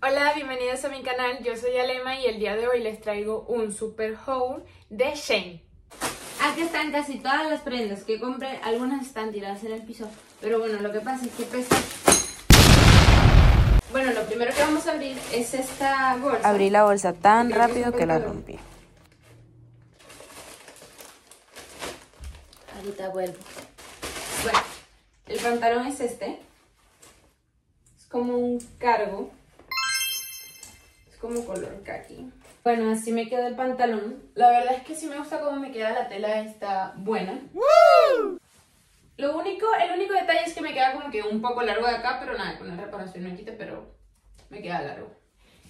Hola, bienvenidos a mi canal, yo soy Alema y el día de hoy les traigo un super haul de Shane. Aquí están casi todas las prendas que compré, algunas están tiradas en el piso, pero bueno, lo que pasa es que pesa... Bueno, lo primero que vamos a abrir es esta bolsa. Abrí la bolsa tan rápido que la rompí. Ahorita vuelvo. Bueno, el pantalón es este. Es como un cargo. Como color kaki. Bueno, así me quedó el pantalón. La verdad es que sí me gusta cómo me queda la tela, está buena. Lo único, el único detalle es que me queda como que un poco largo de acá, pero nada, con la reparación no quita, pero me queda largo.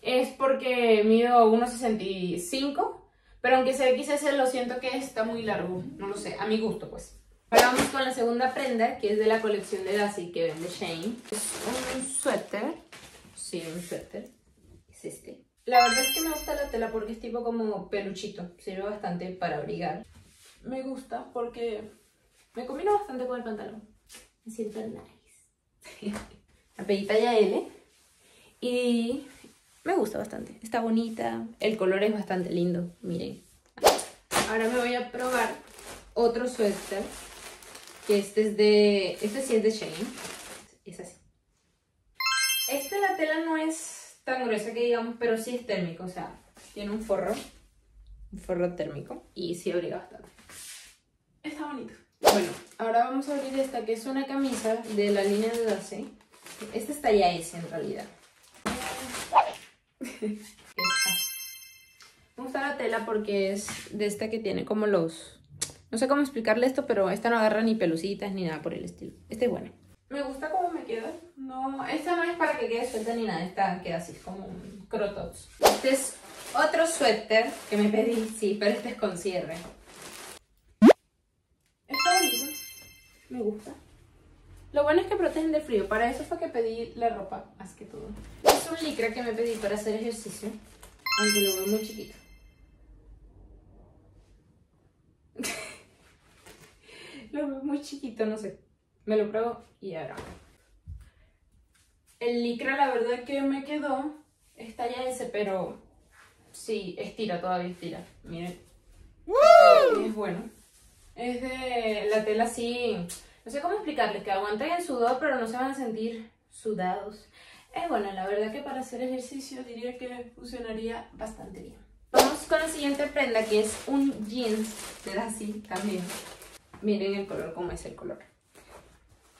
Es porque mido 1,65, pero aunque sea XS lo siento que está muy largo, no lo sé, a mi gusto pues. Ahora vamos con la segunda prenda, que es de la colección de Daisy que vende Shane. Es un suéter. Sí, un suéter. Es este. La verdad es que me gusta la tela porque es tipo como peluchito, sirve bastante para abrigar. Me gusta porque me combina bastante con el pantalón. Me siento nice. La pedí talla L y me gusta bastante. Está bonita, el color es bastante lindo, miren. Ahora me voy a probar otro suéter, que este es de, este sí es de Shane, es así. Este la tela no es tan gruesa que digamos, pero sí es térmico, o sea, tiene un forro, un forro térmico y sí abriga bastante. Está bonito. Bueno, ahora vamos a abrir esta que es una camisa de la línea de Dace. Esta es talla S en realidad. es así. Me gusta la tela porque es de esta que tiene como los... No sé cómo explicarle esto, pero esta no agarra ni pelucitas ni nada por el estilo. Este es bueno. Me gusta cómo me queda. Esta no es para que quede suelta ni nada. Esta queda así, como un crotops. Este es otro suéter que me pedí, sí, pero este es con cierre. Está bonito. Me gusta. Lo bueno es que protegen del frío. Para eso fue que pedí la ropa, más que todo. Es un licra que me pedí para hacer ejercicio. Aunque lo veo muy chiquito. lo veo muy chiquito, no sé. Me lo pruebo y ahora. El licra, la verdad que me quedó. Es talla S, pero sí, estira, todavía estira. Miren. Es bueno. Es de la tela así, no sé cómo explicarles, que aguantan el sudor pero no se van a sentir sudados. Es bueno, la verdad que para hacer ejercicio diría que funcionaría bastante bien. Vamos con la siguiente prenda que es un jeans de así también. Miren el color, cómo es el color.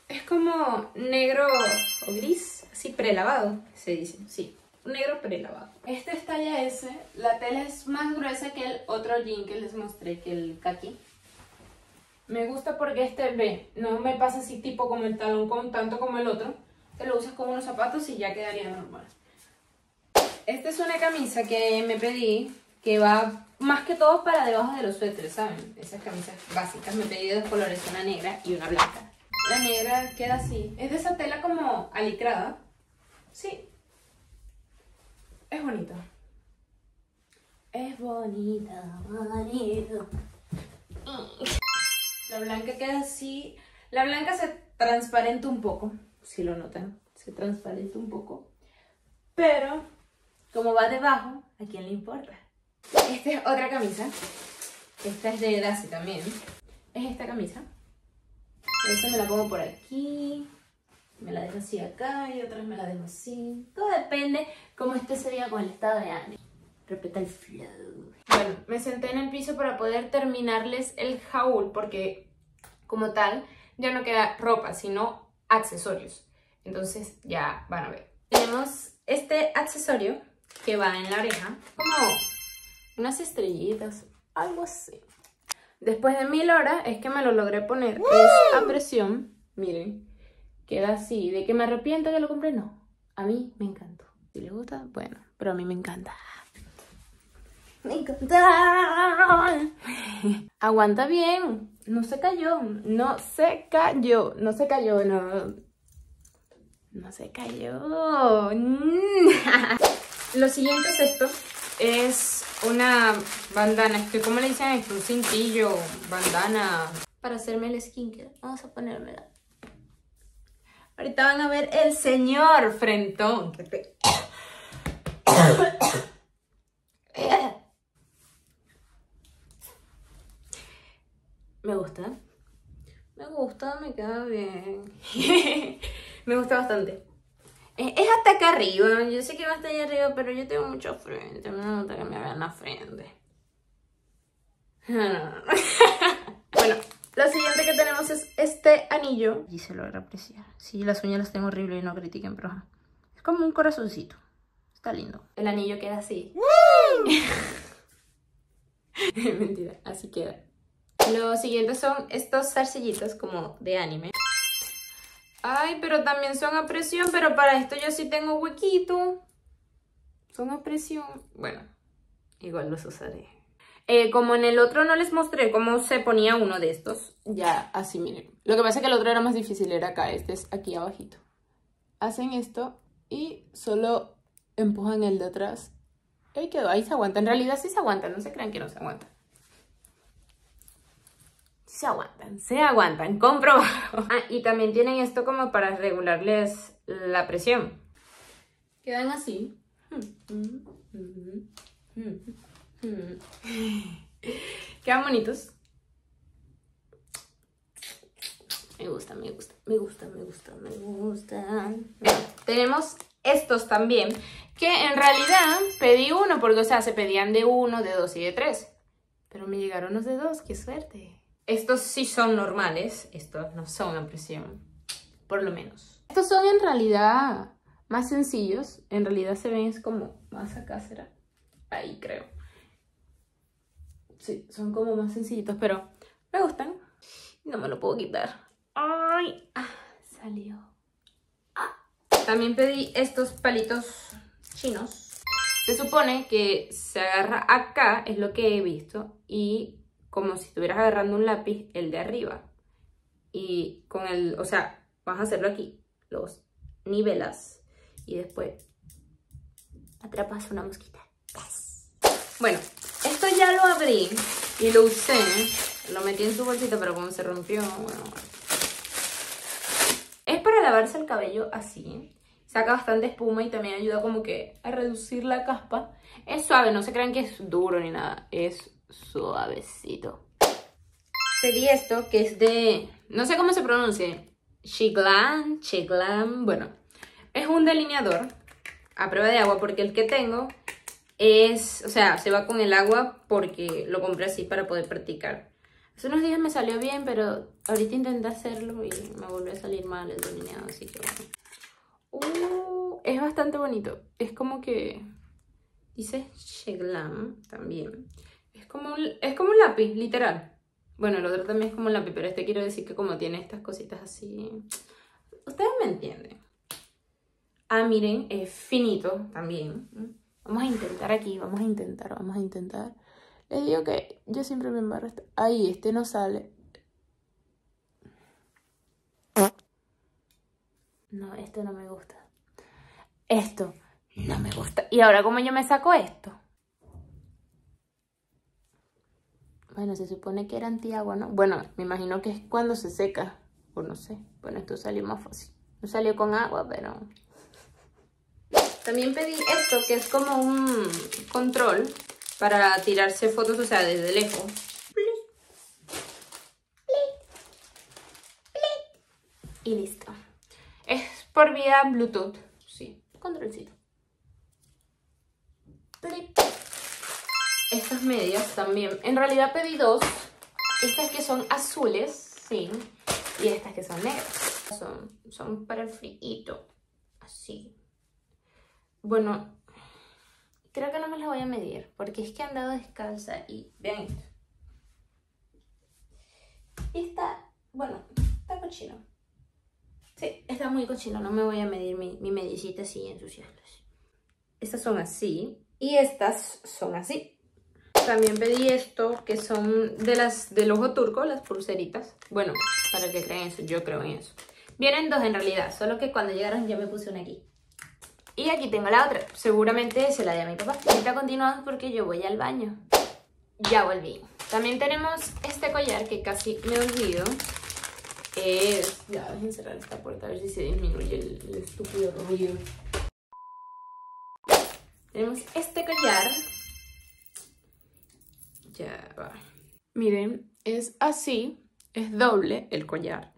Es como negro o gris, así prelavado, se dice, sí. Negro prelavado. Este es talla S, la tela es más gruesa que el otro jean que les mostré, que el kaki. Me gusta porque este, ve, no me pasa así tipo como el talón con tanto como el otro. Te lo usas como unos zapatos y ya quedaría normal. Esta es una camisa que me pedí que va más que todo para debajo de los suéteres, ¿saben? Esas camisas básicas. Me pedí dos colores, una negra y una blanca. Negra queda así. Es de esa tela como alicrada. Sí. Es bonita. Es bonita, bonito. La blanca queda así. La blanca se transparenta un poco, si lo notan. Se transparenta un poco. Pero, como va debajo, ¿a quién le importa? Esta es otra camisa. Esta es de Daisy también. Es esta camisa. Esta me la pongo por aquí. Me la dejo así acá y otras me la dejo así. Todo depende cómo esté ese día con el estado de ánimo. Respeta el flow. Bueno, me senté en el piso para poder terminarles el haul porque como tal ya no queda ropa, sino accesorios. Entonces ya van a ver. Tenemos este accesorio que va en la oreja, como unas estrellitas, algo así. Después de mil horas es que me lo logré poner. Es a presión, miren, queda así. ¿De que me arrepiento que lo compré? No. A mí me encantó. Si les gusta, bueno, pero a mí me encanta. Me encanta. Aguanta bien. No se cayó. No se cayó. No se cayó. No. No se cayó. Lo siguiente es esto es una bandana, es que como le dicen esto, un cintillo, bandana. Para hacerme el skincare, vamos a ponérmela. Ahorita van a ver el señor frentón. Me gusta. Me gusta, me queda bien. me gusta bastante. Es, es hasta acá arriba. Yo sé que va hasta allá arriba, pero yo tengo mucha frente. Me gusta que me vean la frente. bueno, lo siguiente que tenemos es este anillo. Y se logra apreciar. Sí, las uñas las tengo horrible y no critiquen, pero es como un corazoncito. Está lindo. El anillo queda así. Mentira, así queda. Lo siguiente son estos zarcillitos como de anime. Ay, pero también son a presión, pero para esto yo sí tengo huequito. Son a presión. Bueno, igual los usaré. Eh, como en el otro no les mostré cómo se ponía uno de estos. Ya, así miren. Lo que pasa es que el otro era más difícil, era acá. Este es aquí abajito. Hacen esto y solo empujan el de atrás. Ahí quedó, ahí se aguanta. En realidad sí se aguanta, no se crean que no se aguanta. Se aguantan, se aguantan, comprobado. Ah, y también tienen esto como para regularles la presión. Quedan así. Quedan bonitos. Me gusta, me gusta, me gusta, me gusta, me gusta. tenemos estos también, que en realidad pedí uno, porque o sea, se pedían de uno, de dos y de tres. Pero me llegaron los de dos, qué suerte. Estos sí son normales, estos no son a presión, por lo menos. Estos son en realidad más sencillos, en realidad se ven es como más acá será, ahí creo. Sí, son como más sencillitos, pero me gustan. No me lo puedo quitar. ¡Ay! Ah, salió. Ah. También pedí estos palitos chinos. Se supone que se agarra acá, es lo que he visto, y como si estuvieras agarrando un lápiz, el de arriba. Y con el, o sea, vas a hacerlo aquí, los nivelas, y después atrapas una mosquita. Bueno, esto ya lo abrí y lo usé. Lo metí en su bolsita, pero como se rompió, bueno. Es para lavarse el cabello así. Saca bastante espuma y también ayuda como que a reducir la caspa. Es suave, no se crean que es duro ni nada. Es suavecito. Pedí esto que es de... No sé cómo se pronuncia. Chiglan, Chiglan, bueno. Es un delineador a prueba de agua porque el que tengo es, o sea, se va con el agua porque lo compré así para poder practicar. Hace unos días me salió bien, pero ahorita intenté hacerlo y me volvió a salir mal el delineado, así que bueno. Uh, es bastante bonito. Es como que dice Sheglam también. Es como, un, lápiz, literal. Bueno, el otro también es como un lápiz, pero este quiero decir que como tiene estas cositas así... Ustedes me entienden. Ah, miren, es finito también. Vamos a intentar aquí, vamos a intentar, vamos a intentar. Les digo que yo siempre me embarro. Ahí, este no sale. No, esto no me gusta. Esto no me gusta. ¿Y ahora cómo yo me saco esto? Bueno, se supone que era antiagua, ¿no? Bueno, me imagino que es cuando se seca. O no sé. Bueno, esto salió más fácil. No salió con agua, pero también pedí esto, que es como un control para tirarse fotos, o sea, desde lejos. Y listo. Es por vía Bluetooth. Sí, controlcito. Estas medias también. En realidad pedí dos. Estas que son azules, sí. Y estas que son negras. Son, son para el frío. Así. Bueno, creo que no me las voy a medir, porque es que he andado descalza y vean esto. Está, bueno, está cochino. Sí, está muy cochino, no me voy a medir mi, mi medicita así y ensuciarlas. Estas son así y estas son así. También pedí esto, que son de las del ojo turco, las pulseritas. Bueno, para que crean eso, yo creo en eso. Vienen dos en realidad, solo que cuando llegaron ya me puse una aquí. Y aquí tengo la otra, seguramente se la di a mi papá. Ahorita continuamos porque yo voy al baño. Ya volví. También tenemos este collar que casi me olvido. Es... Ya, déjenme cerrar esta puerta a ver si se disminuye el, estúpido ruido. Tenemos este collar. Miren, es así. es doble el collar.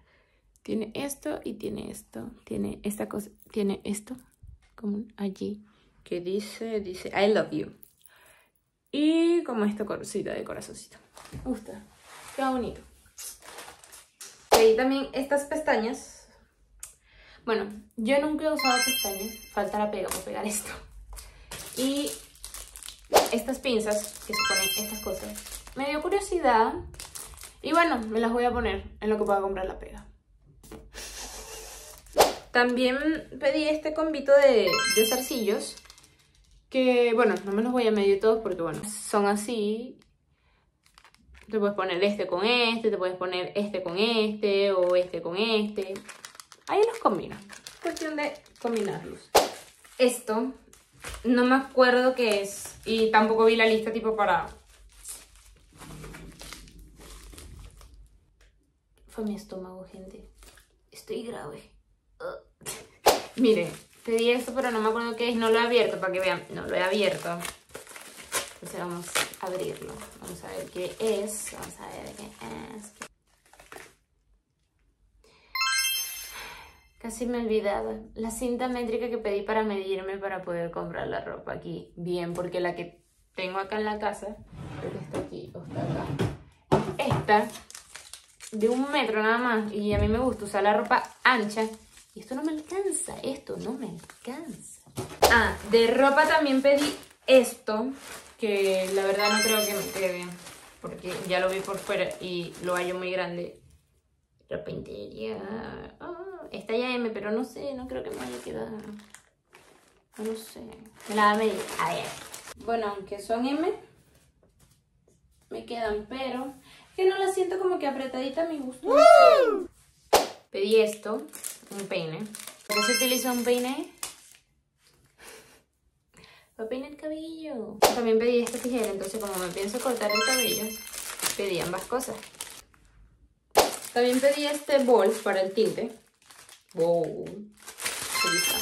Tiene esto y tiene esto. Tiene esta cosa, tiene esto, como allí, que dice, dice, I love you. Y como esta cosita de corazoncito. Me gusta. Qué bonito. Y también estas pestañas. Bueno, yo nunca he usado pestañas. Falta la pega para pegar esto. Y estas pinzas, que se ponen estas cosas, me dio curiosidad. Y bueno, me las voy a poner en lo que pueda comprar la pega. También pedí este combito de, de zarcillos. Que, bueno, no me los voy a medir todos porque, bueno, son así. Te puedes poner este con este, te puedes poner este con este o este con este. Ahí los combina. Cuestión de combinarlos. Esto, no me acuerdo qué es. Y tampoco vi la lista tipo para... Fue mi estómago, gente. Estoy grave. Miren, pedí esto, pero no me acuerdo qué es. No lo he abierto para que vean. No lo he abierto. Entonces vamos a abrirlo. Vamos a ver qué es. Vamos a ver qué es. Casi me olvidaba. La cinta métrica que pedí para medirme para poder comprar la ropa aquí. Bien, porque la que tengo acá en la casa, creo que está aquí o está acá. Esta, de un metro nada más. Y a mí me gusta usar la ropa ancha. Y esto no me alcanza. Esto no me alcanza. Ah, de ropa también pedí esto. Que la verdad no creo que me quede. Porque ya lo vi por fuera y lo hallo muy grande. Ropa interior. Oh, está ya M, pero no sé, no creo que me vaya a quedar. No sé. Me la va a medir. A ver. Bueno, aunque son M, me quedan, pero que no la siento como que apretadita a mi gusto. Pedí esto, un peine. ¿Por qué se utiliza un peine? Para peinar el cabello. También pedí esta tijera, entonces como me pienso cortar el cabello, pedí ambas cosas. También pedí este bol para el tinte. Wow. Está.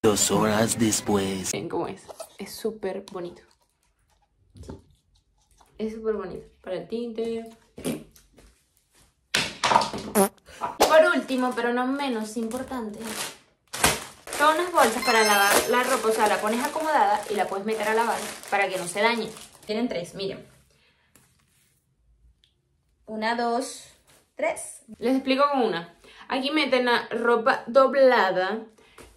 Dos horas después. Ven cómo es. Es súper bonito. Sí. Es súper bonito. Para el tinte. Y por último, pero no menos importante, son unas bolsas para lavar la ropa. O sea, la pones acomodada y la puedes meter a lavar para que no se dañe. Tienen tres, miren. Una, dos, tres. Les explico con una. Aquí meten la ropa doblada.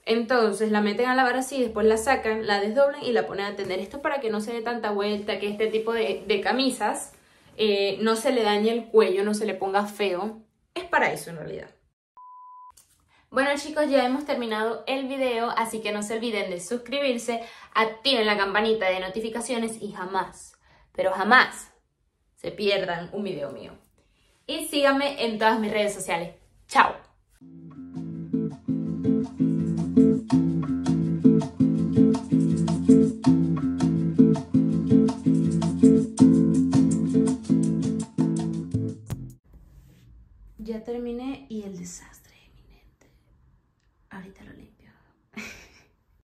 Entonces la meten a lavar así, después la sacan, la desdoblan y la ponen a tender. Esto es para que no se dé tanta vuelta, que este tipo de, camisas eh, no se le dañe el cuello, no se le ponga feo. Es para eso en realidad. Bueno chicos, ya hemos terminado el video, así que no se olviden de suscribirse, activen la campanita de notificaciones y jamás, pero jamás se pierdan un video mío y síganme en todas mis redes sociales. ¡Chao! Ya terminé y el desastre.